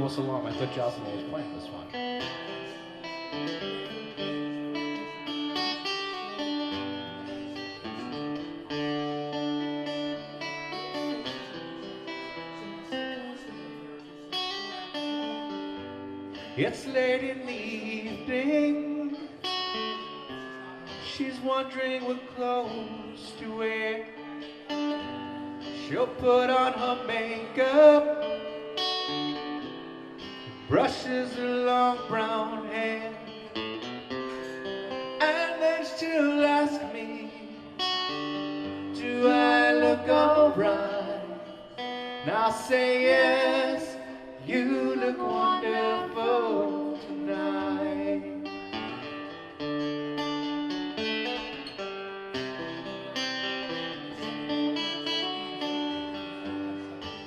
false alarm. I thought Jocelyn was playing this one. It's late in the evening. She's wondering what clothes to wear. She'll put on her makeup, brushes her long brown hair, and then she'll ask me, Do I look alright? And I'll say yes, you look wonderful tonight.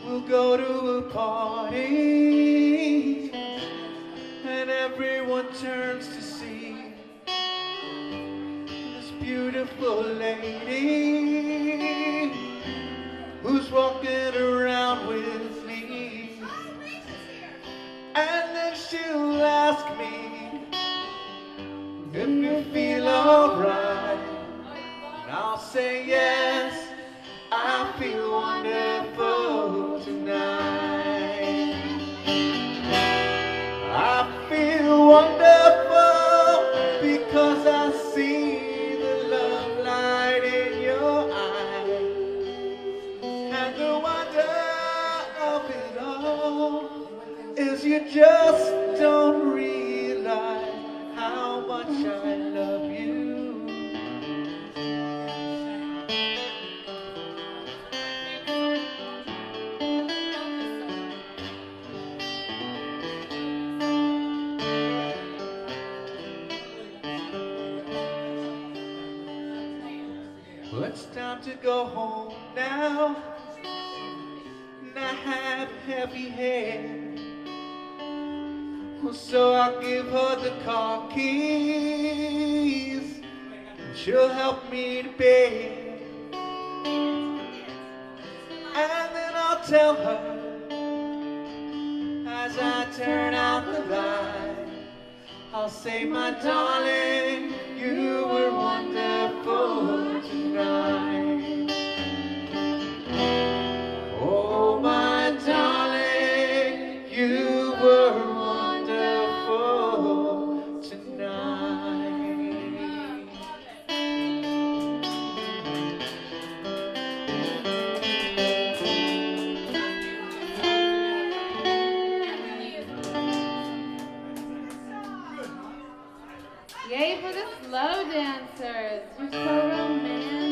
We'll go to a party everyone turns to see this beautiful lady who's walking around with me. And then she'll ask me if you feel alright. And I'll say yes, I feel you just don't realize how much I love you. Well, it's time to go home now. And I have heavy hair. So I'll give her the car keys. And she'll help me to bed. And then I'll tell her as I turn out the light. I'll say, my darling, you were wonderful tonight. Yay for the slow dancers. You're so romantic.